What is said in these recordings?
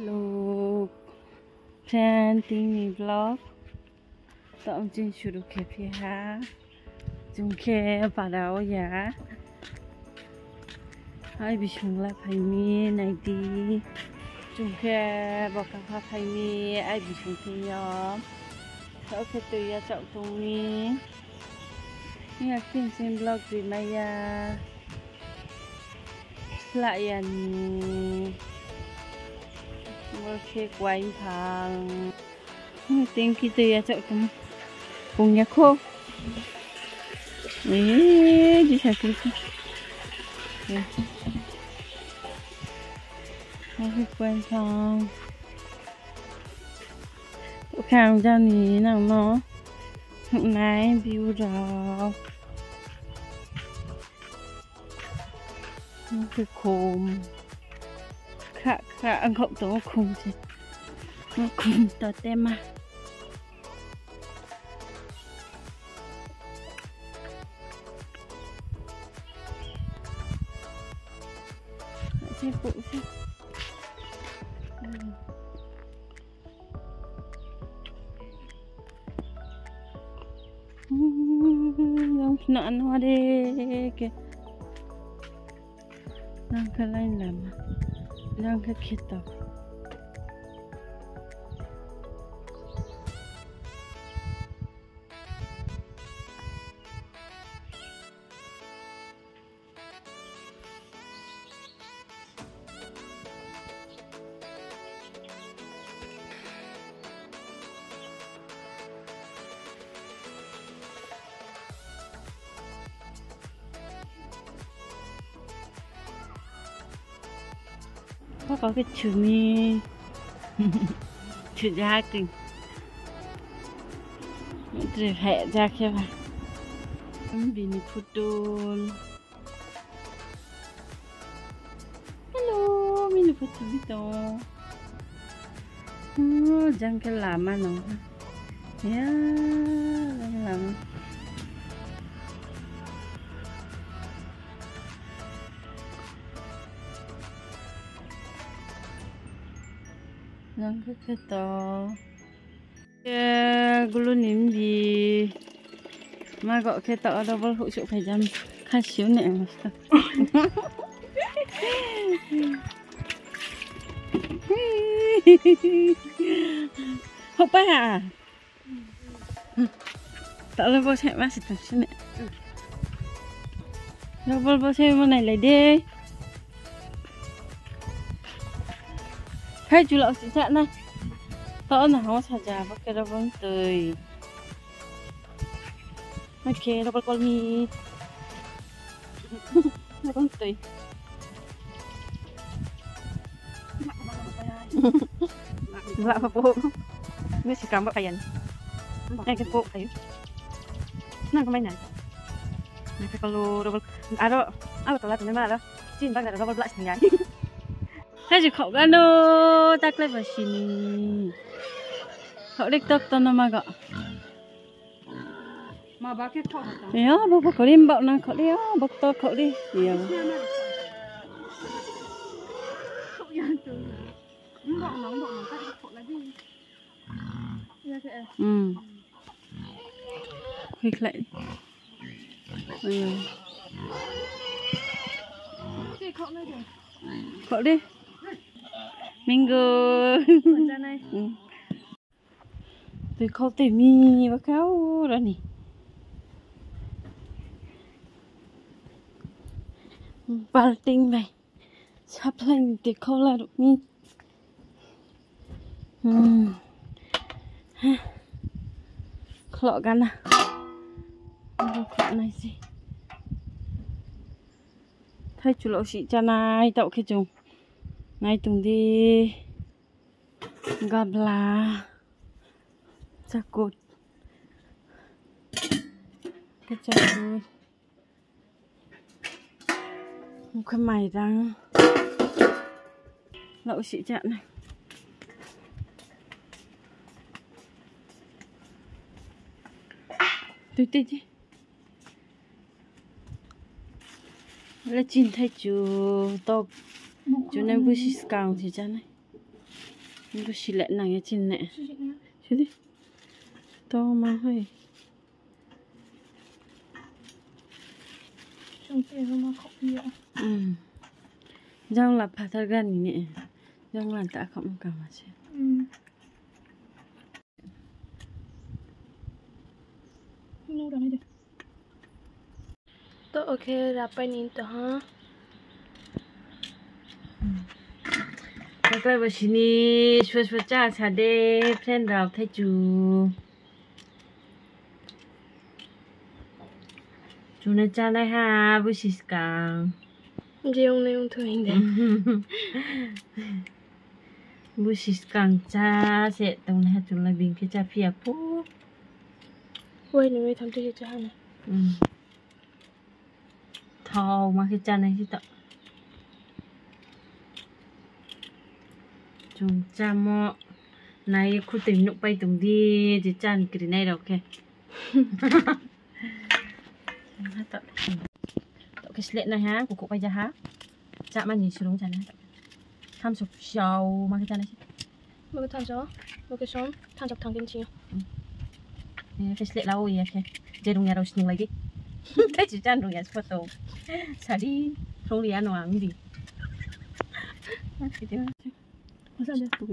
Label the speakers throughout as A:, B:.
A: Hello Fan Tini Vlog Tạm trên chủ đồ kẹp phía há Chúng khe bà đảo giá Hai bị chúng là phải mi này đi Chúng khe bỏ cả phá phải mi Ai bị chúng thì nhóm Sau khi tôi bơ khi quay thằng tiếng kia tươi cho cùng cùng nhạc khô ý, đi sao kia bơ khi quay thằng tôi khám ra ní nàng nó. Hôm biểu rồi nó cứ khá khá ăn khổng tổ khùng chứ nó khùng tờ tem mà xem phụ xem Yang làm à ada ke. Nang kalain lama. Lang kita. nó có cái chữ mi. Chữ ra kinh chữ hệ ra kia mà vì ni photo hello mình photo bito jangan cái làm mà nó. Ya làm Nang keketa. Ya, gulu nimbi. ma gọi cái tọ đâu có hỗ chụp phải dăm khá xíu nè mà sao học ba à tọ lên vô chạy ba xịt tập xíu nè đâu vô vô xe bên này lại đi hai chú lậu chị chặn này haus là không sao già bắt cái đó vẫn tươi ok đó bắt con mi nó con tươi Wala pa po. Hindi si Kamba kayan. Ay, kan po kayo. Nang kamay na. Nakakaluro. Ano? Ano talaga naman, ano? Sin, bang na, double blast niyan. Hay chỉ khẩu gano tắc lên vào xin. Khẩu đích tóc tao nó mà gọ.
B: mà bà cái hả
A: Nhớ bố bố khẩu đi bạo năng khẩu đi á, bố to khẩu đi. Nhiều.
B: Dạ, thế.
A: Ừ. Khuyết lại. Ừ.
B: Khẩu rồi
A: Khẩu đi.
B: Trên này
A: Ừ. Từ khâu tỉ mi và kéo ra nè. Bà tinh này. Sắp lên từ khâu là được mi. Ừ. Ha. Khọ gan à. Không khọ này gì. Thấy chú lộ sĩ cha này tậu cái chung nay chúng đi. Gabla. Cakut. Kecabut. Một cái mày răng. Lậu sĩ chặn này. Tôi tích chứ Là chín thấy chú to cho nên bữa xí càng thì cha này. Bữa xí lẹ nàng
B: cái chân nè
A: chứ đi. To mà hay
B: chúng ta không có nhiều
A: ừ. Răng là phải thật gần nhỉ? Răng là đã không cả mà
B: chứ. Lâu rồi đấy tớ ok là bên in tớ ha
A: 那个我是你说说这茶的，骗老太主。主呢家来哈，不是讲。不是用
B: 来用推的。不是讲
A: 家，是等下主来冰去家撇不？喂，你没ทำ
B: 这些家呢？嗯。ทอมา
A: คือจานในที่ต่อ chúng ta mò này khu tỉnh nụ bay tung đi thì chân cái này đâu kìa tạo cái slet này ha của cụ bây giờ ha chạm mà nhìn xuống chân này tham sụp sầu mà cái chân này
B: Một cái thằng gió. Một cái sống. Thằng chọc thằng kinh chiều.
A: cái slet là ôi kìa giờ đúng nhà đâu xin lại đi thấy chỉ chân đúng nhà photo sao đi không đi ăn hoàng đi
B: Có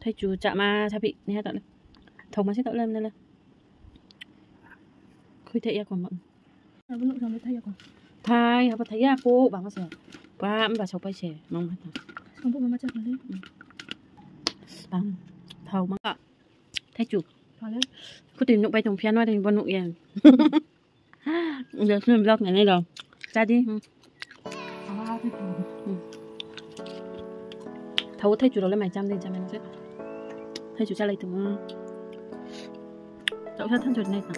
A: thấy chú chạm mà sao bị nè tạo lên. Thầu mà sẽ tạo lên lên lên. Khơi thấy còn mận
B: À, vẫn nụ rồi mới thấy được còn.
A: thay họ thấy à cô. Bà mà sẽ. Bà bà cháu bay trẻ. Mong mà
B: Không bộ mà chặt nó lên.
A: bằng thầu mà. Thấy chú
B: Thỏa lên.
A: cứ tìm nụ bay thùng phiên nói thì bọn nụ yên giờ xem vlog ngày nay rồi. Ra đi. Ừ.
B: À,
A: thấu thấy chủ đó lên mày chăm đi chăm em sẽ thấy chủ cha lấy từ mà đậu thân chuột này nè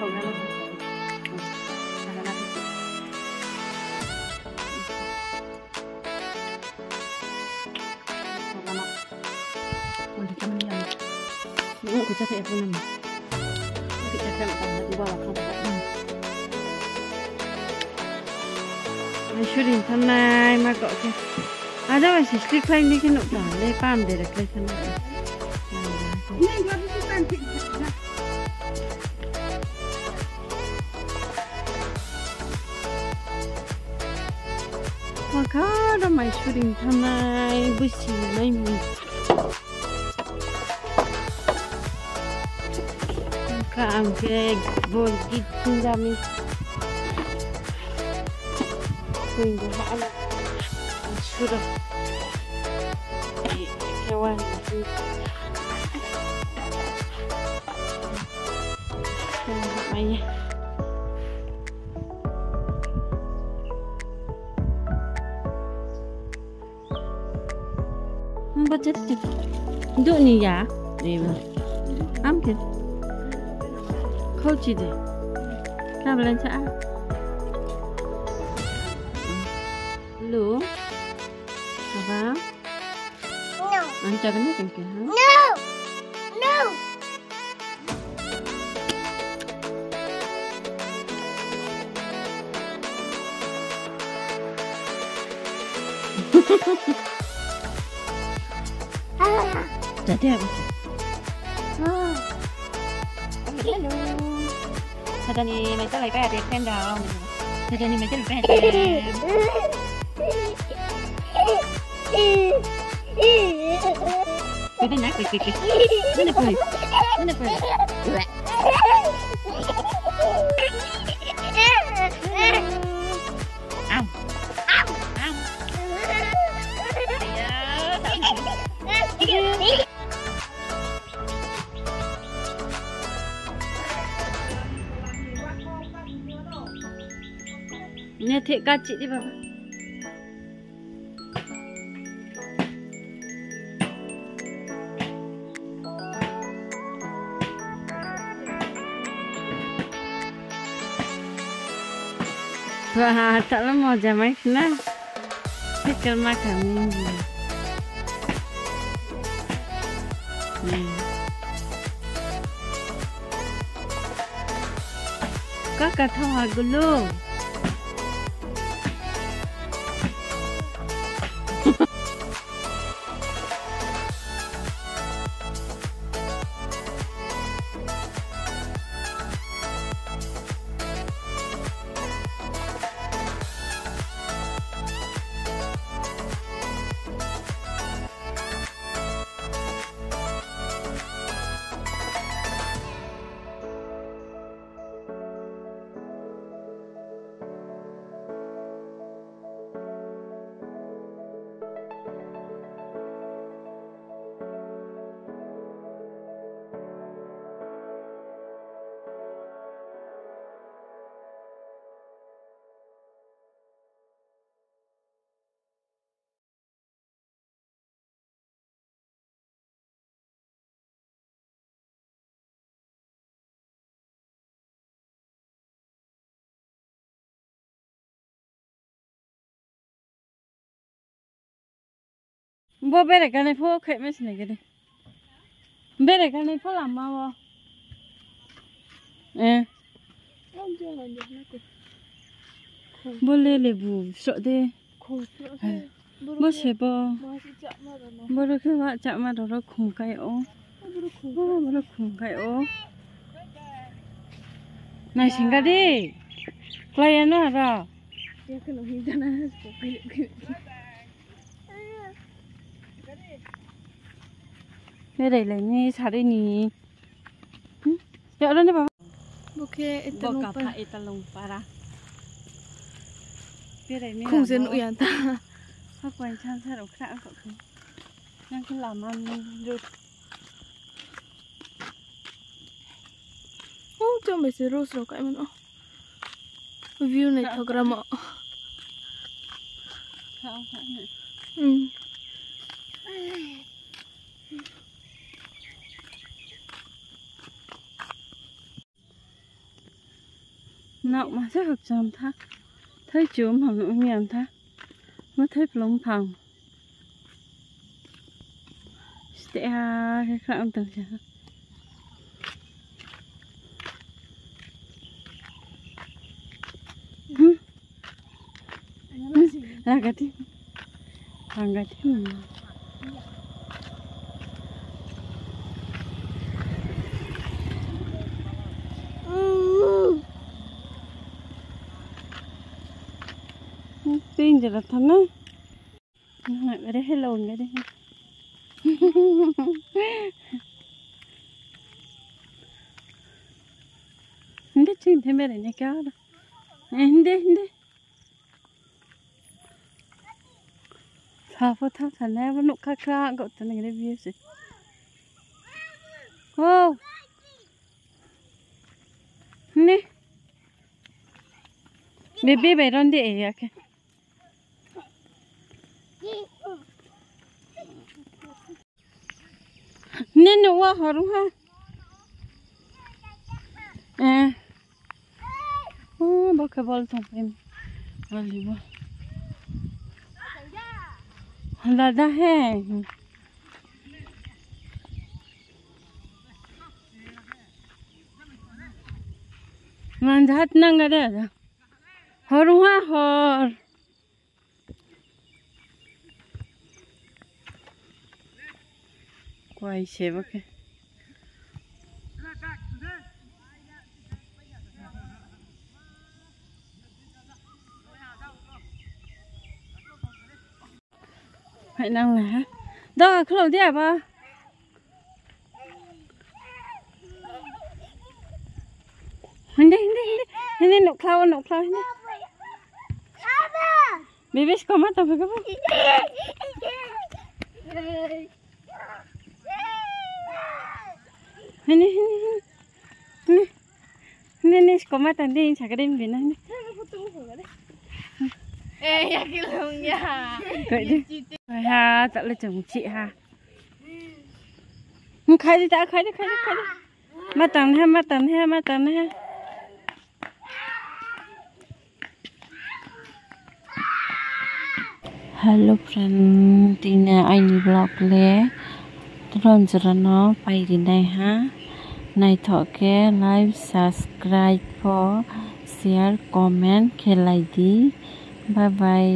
A: thấu ra nó Những cái chất thịt luôn này. Cái chất thịt còn nó đi vào không shurin thanai ma ko ke ada wa si slik lain ni kenu ta le pam de rek le thanai ni ga bi tan ti ma ka da mai shurin này, bu si mai mình. ka am ke bol git tinda mình queen của mã là shooter thì theo anh là gì mày nha. Bất chết chứ. Dụ nhỉ giá Đi mà. Ăn kìa. Khâu chỉ để. Làm lên chả Belum? Apa?
C: No.
A: Ancarnya kan kan?
C: No. No.
A: Jadi apa?
C: Ah.
A: Halo. Sadani, macam apa ya? Dia tendang. Sadani, macam apa ya? may talay quick, quick, quick. Ano po? Ano po? Nè thiện ca chị đi vào. Wah, tak lama jam mai kena. Fikir makan minggu. Hmm. Kakak tahu aku lu. Bố bé này cái này phố khệ mấy này cái đi bé này cái này phố làm mau à bố lê lê bù sợ đi
B: bố sợ thế
A: bố sẽ bố được cái vợ chạm mà đó nó cái ô
B: bố được
A: khủng cái ố này xin cái đi play nó hả đó
B: ya cái nó hình ra nó sẽ phải cái
A: bé đây là như sao đây nhỉ? Dạ đó nè bà.
B: Ok
A: lồng para đây mới
B: không dân nội ta.
A: Các quan trang sát ở khác cậu không đang cứ làm ăn được
B: ô cho mày sẽ rose rồi cái mà nó view này thật ra mà
A: không phải nữa
B: ừ
A: nậu mà rất hợp chồng tha. Thấy chúa mà nụ mềm tha. Mới thấy lông thằng sẽ cái từng chả là cái tuyên giờ là thân á lại bà đấy hay lồn cái đi hindi ching thêm bên này kéo đó hindi hindi thà phô thà thả nè bà nụ khá khá cậu tên này cái view gì Wow Hindi bébé bay ron đi à kìa nè nè wa hả đúng ha. À ô bà cái bol thằng em bà gì bà là đã hè man dhat nang ada hor wa hor quay xe bắc cái hãy năng là đó không đầu tiên à hindi hindi hindi hindi nụ khâu nụ khâu hindi baby có mắt tao phải không hindi hindi hindi hindi hindi có mắt tao đi chả cái đêm biển này
B: ê ya cái lông nha
A: vậy đi rồi ha tạo là chồng chị ha Ừ, khai đi đã khai đi khai đi khai đi mắt tầm ha mắt tầm ha mắt tầm ha Hello friend, tina ini vlog le. Tron nó bay đi này ha. Này thọ ke নাই থকে live subscribe for share comment খেলাই দি। Bye bye.